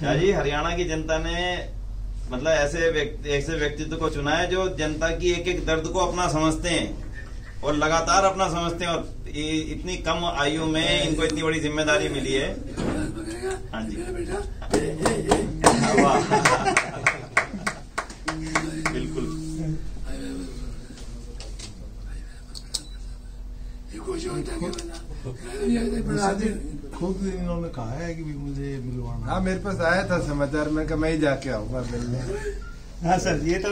शाह जी हरियाणा की जनता ने मतलब ऐसे व्यक्ति ऐसे व्यक्तित्व को चुना है जो जनता की एक एक दर्द को अपना समझते हैं और लगातार अपना समझते हैं और इतनी कम आयु में इनको इतनी बड़ी ज़िम्मेदारी मिली है। हाँ जी। वाह। बिल्कुल। खुद इन्होंने कहा है कि भी मुझे मिलवाना हाँ मेरे पास आया था समाचार में कि मैं ही जाके आऊँगा मिलने। हाँ सर ये तो